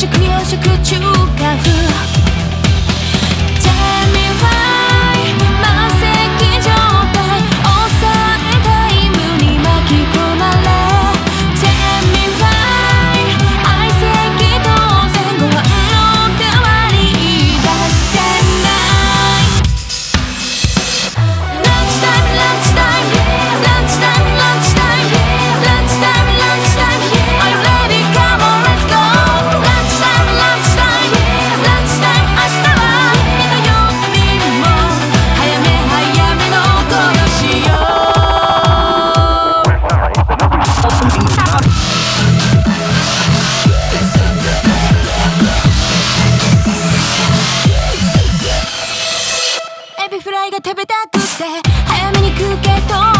食洋食中華風。ビフライが食べたくて。早めに食うけど。